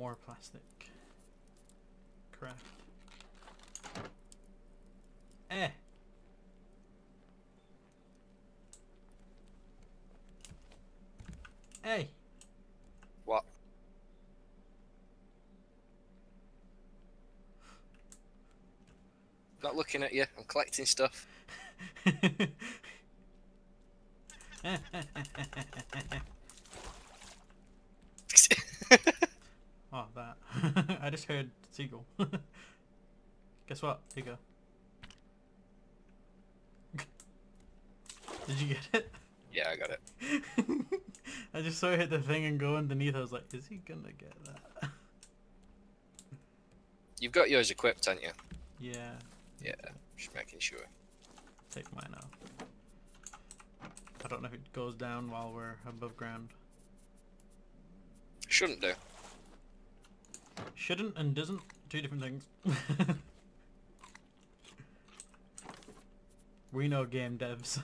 more plastic. Craft. Eh. Hey. What? Not looking at you. I'm collecting stuff. oh, that. I just heard seagull. Guess what? Here you go. Did you get it? yeah, I got it. I just saw it hit the thing and go underneath. I was like, is he gonna get that? You've got yours equipped, haven't you? yeah. Yeah, just making sure. Take mine out. I don't know if it goes down while we're above ground. Shouldn't do. Shouldn't and doesn't. Two different things. we know game devs.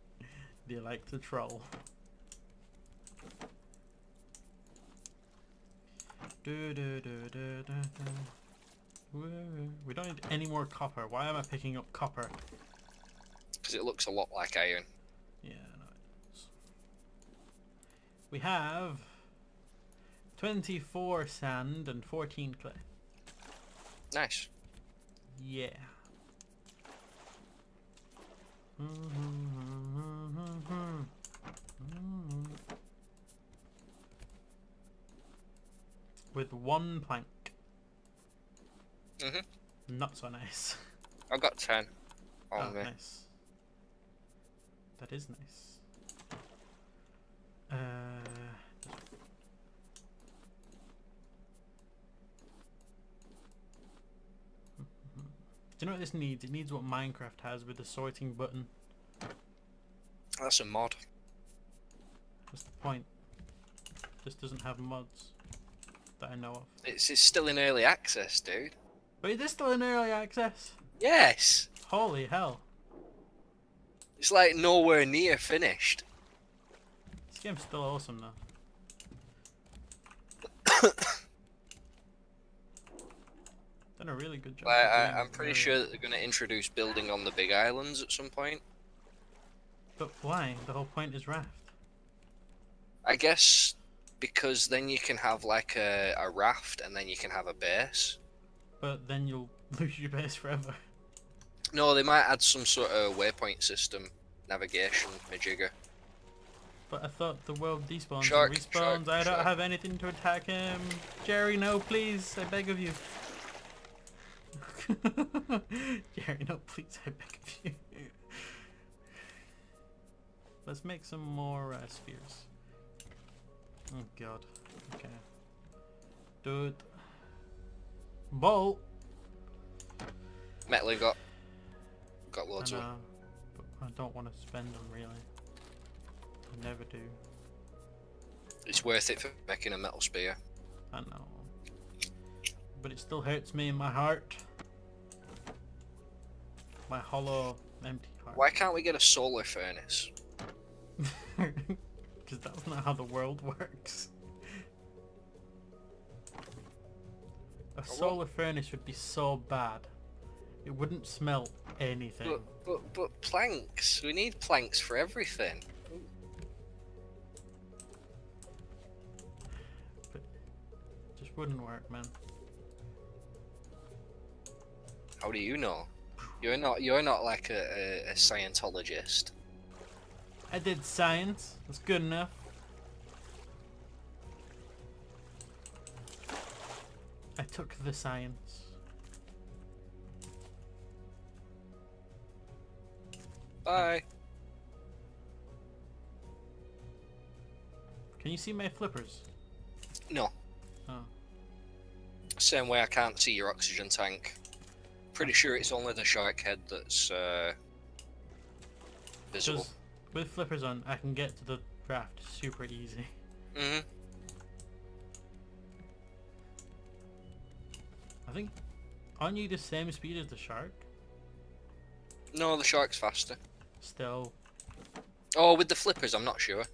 they like to troll. Do, do, do. We don't need any more copper. Why am I picking up copper? Because it looks a lot like iron. Yeah, no, it does. We have 24 sand and 14 clay. Nice. Yeah. With one plank. Mhm. Not so nice. I've got ten. on me. nice. That is nice. Uh, you know what this needs? It needs what Minecraft has with the sorting button. That's a mod. What's the point? This doesn't have mods that I know of. It's, it's still in early access, dude. But is this still in early access? Yes. Holy hell. It's like nowhere near finished. This game's still awesome though. Done a really good job. But I, I'm pretty sure that they're going to introduce building on the big islands at some point. But why? The whole point is raft. I guess because then you can have like a, a raft and then you can have a base. But then you'll lose your base forever. No, they might add some sort of waypoint system, navigation, majigger. But I thought the world despawns Shark, and respawns. shark, I don't shark. have anything to attack him. Jerry, no, please. I beg of you. Jerry, no, please. I beg of you. Let's make some more uh, spheres. Oh god. Okay. Dude. Bolt. Metal got got I loads of know, but I don't want to spend them really. I never do. It's worth it for making a metal spear. I know. But it still hurts me in my heart. My hollow, empty heart. Why can't we get a solar furnace? Because that's not how the world works. A oh, solar furnace would be so bad. It wouldn't smell anything. But, but but planks. We need planks for everything. Just wouldn't work, man. How do you know? You're not you're not like a, a, Scientologist. I did science. That's good enough. I took the science. Bye. Can you see my flippers? No. Oh. Same way I can't see your oxygen tank. Pretty sure it's only the shark head that's uh, visible. With flippers on, I can get to the raft super easy. hmm I think, aren't you the same speed as the shark? No, the shark's faster. Still, Oh, with the flippers, I'm not sure.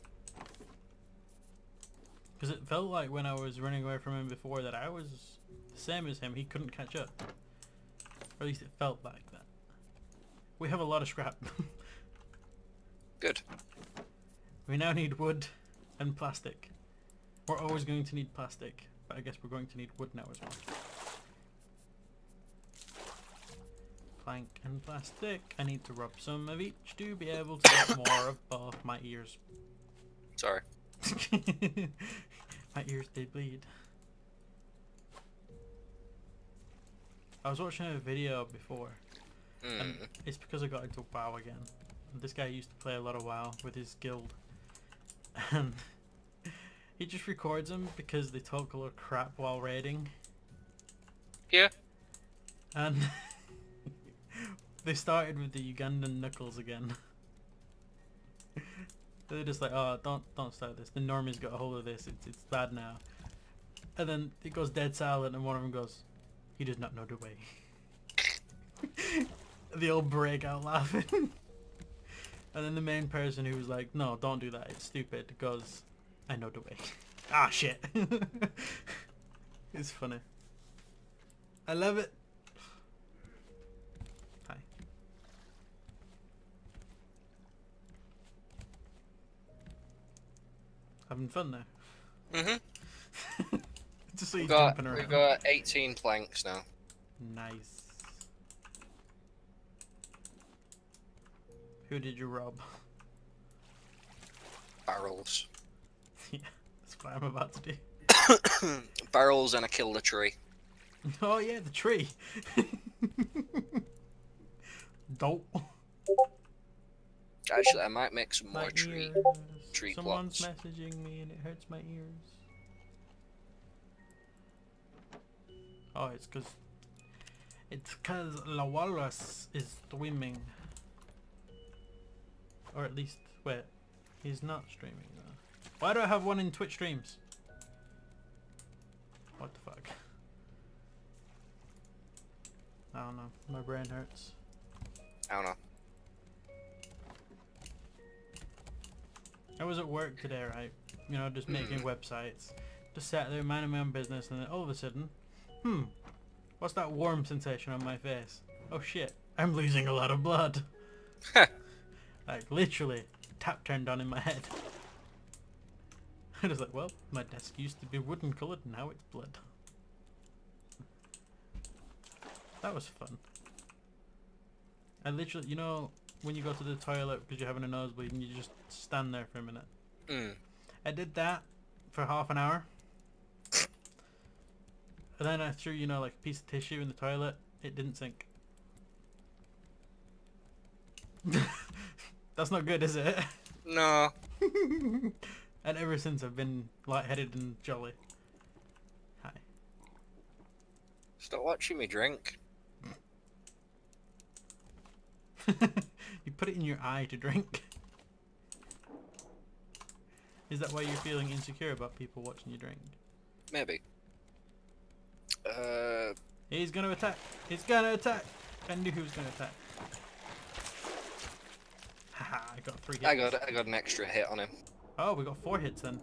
Because it felt like when I was running away from him before that I was the same as him. He couldn't catch up. Or at least it felt like that. We have a lot of scrap. Good. we now need wood and plastic. We're always going to need plastic, but I guess we're going to need wood now as well. Plank and plastic. I need to rub some of each to be able to get more of both my ears. Sorry. My ears did bleed. I was watching a video before, and Mm. it's because I got into WoW again. And this guy used to play a lot of WoW with his guild, and he just records them because they talk a lot of crap while raiding. Yeah. And they started with the Ugandan knuckles again. They're just like, oh, don't don't start this. The normies got a hold of this. It's it's bad now. And then it goes dead silent, and one of them goes, "He does not know the way." they all break out laughing. and then the main person who was like, "No, don't do that. It's stupid," goes, "I know the way." ah, shit. it's funny. I love it. Hi. Having fun there. Mm-hmm. Just so We've he's got, jumping around. we've got 18 planks now. Nice. Who did you rob? Barrels. yeah, that's what I'm about to do. Barrels and I killed a tree. Oh yeah, the tree. Dope. Actually, I might make some more My tree. ears. tree Someone's plots. messaging me and it hurts my ears. Oh, it's cause it's cause La Walrus is streaming. Or at least, wait, he's not streaming though. Why do I have one in Twitch streams? What the fuck? I don't know. My brain hurts. I don't know. I was at work today, right? You know, just making Mm. websites. Just sat there minding my own business, and then all of a sudden, hmm, what's that warm sensation on my face? Oh shit, I'm losing a lot of blood. like literally, tap turned on in my head. I was like, well, my desk used to be wooden coloured, now it's blood. That was fun. I literally, you know, when you go to the toilet because you're having a nosebleed and you just stand there for a minute. Mm. I did that for half an hour. And then I threw, you know, like a piece of tissue in the toilet. It didn't sink. That's not good, is it? No. and ever since I've been lightheaded and jolly. Hi. Stop watching me drink. you put it in your eye to drink. Is that why you're feeling insecure about people watching you drink? Maybe. Uh, He's gonna attack! He's gonna attack! I knew he was gonna attack. Haha, I got three hits. I got I got an extra hit on him. Oh, we got four hits then.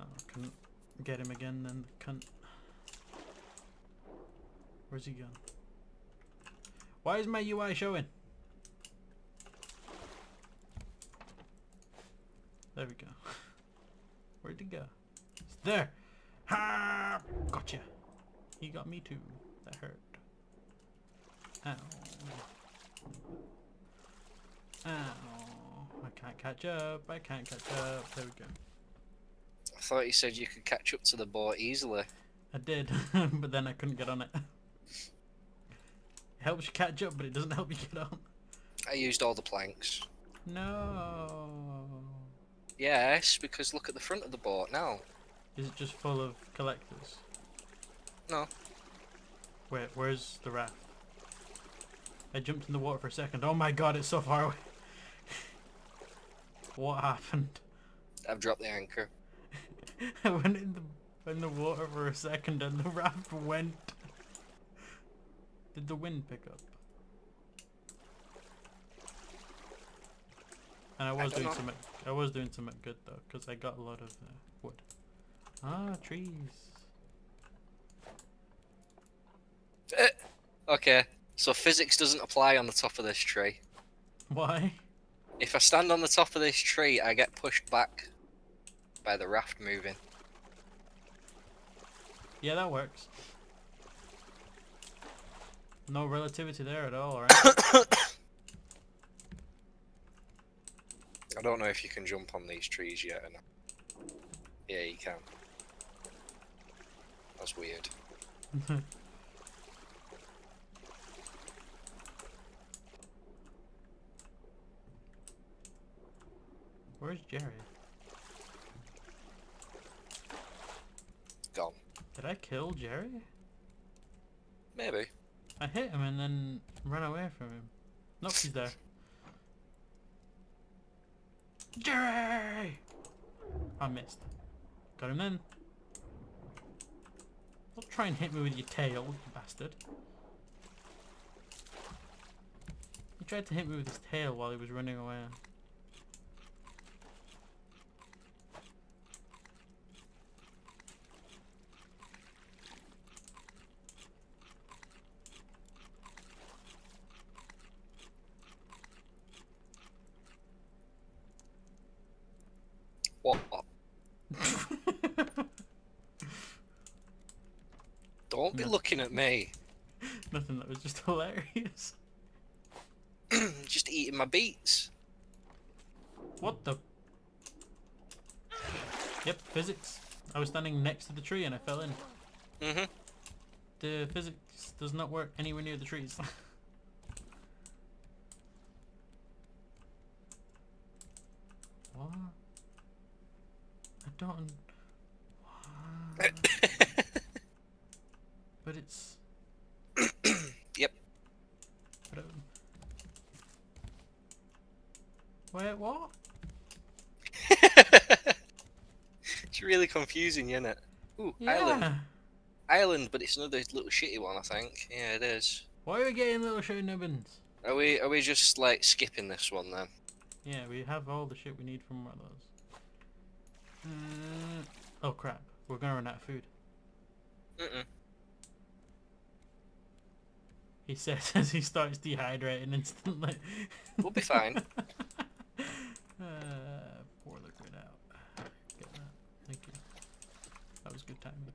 Oh, couldn't get him again then, cunt. Where's he gone? Why is my UI showing? There we go. Where'd he go? It's there! Ha! Gotcha! He got me too. That hurt. Ow. Ow. I can't catch up. I can't catch up. There we go. I thought you said you could catch up to the boat easily. I did, but then I couldn't get on it. It helps you catch up, but it doesn't help you get on. I used all the planks. No. Yes, because look at the front of the boat now. Is it just full of collectors? No. Wait, where's the raft? I jumped in the water for a second. Oh my god, it's so far away. what happened? I've dropped the anchor. I went in the in the water for a second and the raft went. Did the wind pick up? And I was don't doing know. something. I was doing something good though, because I got a lot of uh, wood. Ah, trees. Eh, Eh. okay, so physics doesn't apply on the top of this tree. Why? If I stand on the top of this tree, I get pushed back by the raft moving. Yeah, that works. No relativity there at all, right? I don't know if you can jump on these trees yet or not. Yeah, you can. That's weird. Where's Jerry? Gone. Did I kill Jerry? Maybe. I hit him and then ran away from him. Nope, he's there. Jerry! I missed. Got him then. Don't try and hit me with your tail, you bastard. He tried to hit me with his tail while he was running away. Don't be No. looking at me. Nothing, that was just hilarious. Just eating my beets. What the? Yep, physics. I was standing next to the tree and I fell in. Mm-hmm. The physics does not work anywhere near the trees. what? I don't. But it's. Yep. But um, it... Wait, what? it's really confusing, isn't it? Ooh, Yeah. island. Island, but it's another little shitty one, I think. Yeah, it is. Why are we getting little show nubbins? Are we are we just like skipping this one then? Yeah, we have all the shit we need from one of those. Uh, oh crap, we're gonna run out of food. Mm-mm. He says as he starts dehydrating instantly. We'll be fine. uh, pour liquid out. Get that. Thank you. That was good timing.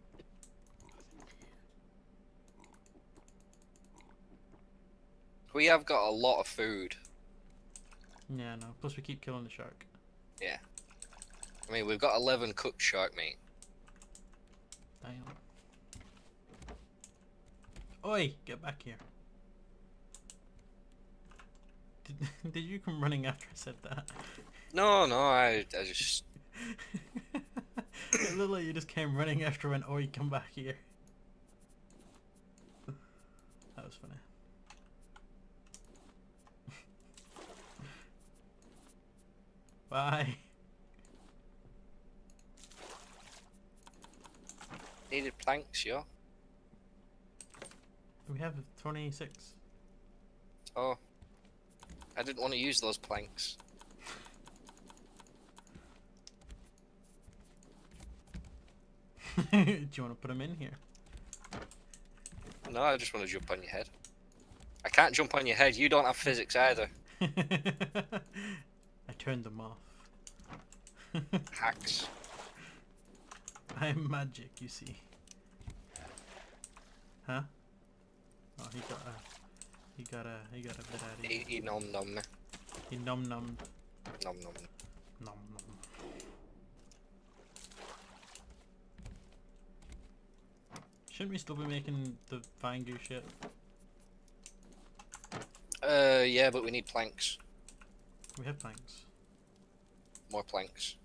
We have got a lot of food. Yeah, no. Plus we keep killing the shark. I mean, we've got 11 cooked shark meat. Damn. Oi, get back here. Did, did you come running after I said that? No, no, I, I just... it looked like you just came running after when Oi come back here. That was funny. Bye. Needed planks, yo. We have 26. Oh. I didn't want to use those planks. Do you want to put them in here? No, I just want to jump on your head. I can't jump on your head. You don't have physics either. I turned them off. Hacks. I'm magic, you see. Huh? Oh, he got a, he got a, he got a bit out of He, he nom nom. He num nummed. Nom nom. Nom nom. Shouldn't we still be making the goo shit? Uh, yeah, but we need planks. We have planks. More planks.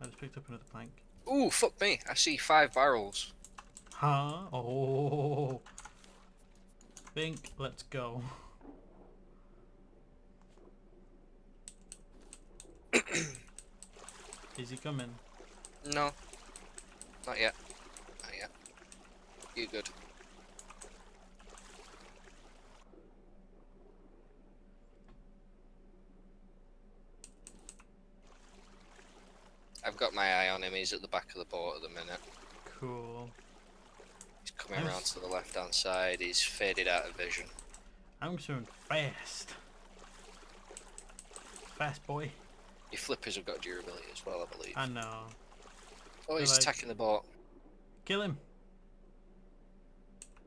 I just picked up another plank. Ooh, fuck me. I see five barrels. Huh? Oh. Bink, let's go. Is he coming? No. Not yet. Not yet. You good. I've got my eye on him. enemies at the back of the boat at the minute. Cool. He's coming around to the left hand side. He's faded out of vision. I'm going fast. Fast boy. Your flippers have got durability as well, I believe. I know. Oh, he's like- attacking the boat. Kill him.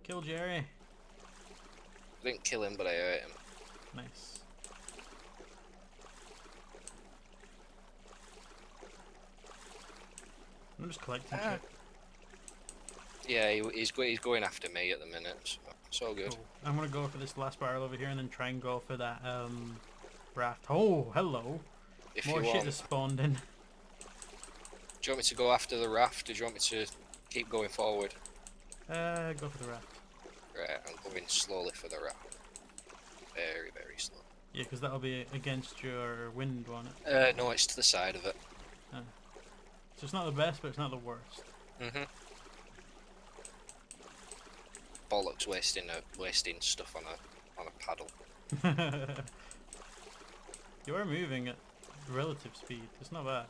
Kill Jerry. I didn't kill him, but I hurt him. Nice. I'm just collecting Ah. shit. Yeah, he, he's he's going after me at the minute. So it's all good. Cool. I'm gonna go for this last barrel over here and then try and go for that um raft. Oh, hello. If More you shit want, has spawned in. do you want me to go after the raft? Or do you want me to keep going forward? Uh, go for the raft. Right, I'm going slowly for the raft. Very, very slow. Yeah, because that'll be against your wind, won't it? Uh, no, it's to the side of it. So it's not the best, but it's not the worst. Mhm. Bollocks wasting uh, wasting stuff on a on a paddle. you are moving at relative speed. It's not bad.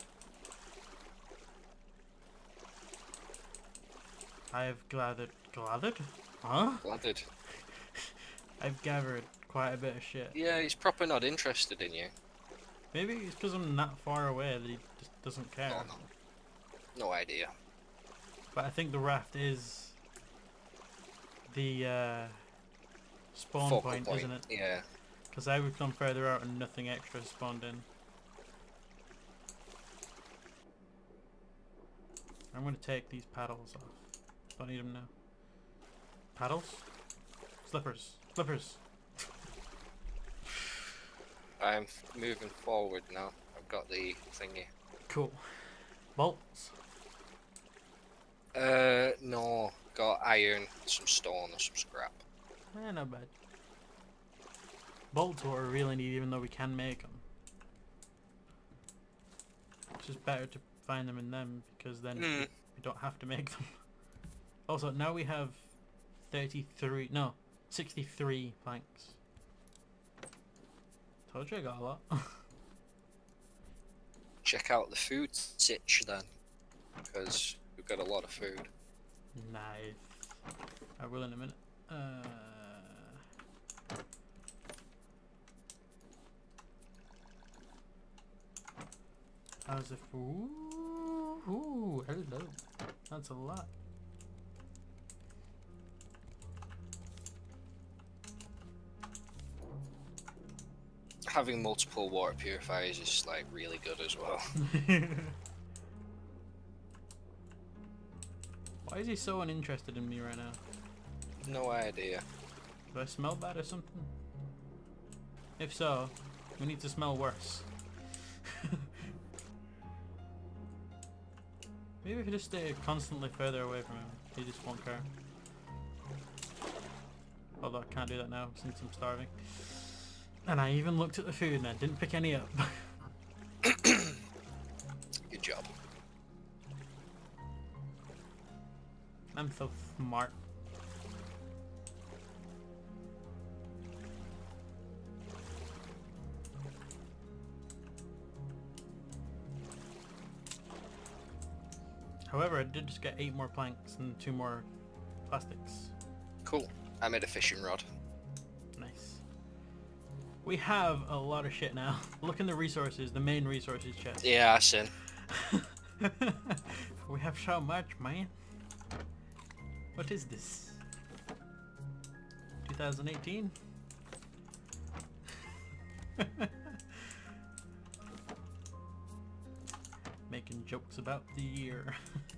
I have gathered, gathered? Huh? Ladded. I've gathered quite a bit of shit. Yeah, he's proper not interested in you. Maybe it's because I'm that far away that he just doesn't care. No. No idea. But I think the raft is the uh, spawn point, isn't it? Yeah. Because I would come further out and nothing extra spawned in. I'm going to take these paddles off. Don't need them now. Paddles? Slippers. Slippers. I'm moving forward now. I've got the thingy. Cool. Bolts. Uh, no. Got iron, some stone, and some scrap. Eh, not bad. Bolts are what we really need even though we can make them. It's just better to find them in them because then Hmm. we don't have to make them. Also, now we have 33, no, 63 planks. Told you I got a lot. Check out the food sitch then, because we've got a lot of food. nice. I will in a minute. Uh, how's it? Ooh, ooh, hello. That's a lot. Having multiple water purifiers is like really good as well. Why is he so uninterested in me right now? No idea. Do I smell bad or something? If so, we need to smell worse. Maybe if you just stay constantly further away from him, he just won't care. Although I can't do that now since I'm starving. And I even looked at the food and I didn't pick any up. I'm so smart. However, I did just get eight more planks and two more plastics. Cool. I made a fishing rod. Nice. We have a lot of shit now. Look in the resources, the main resources chest. Yeah, I seen. we have so much, man. What is this? 2018? Making jokes about the year.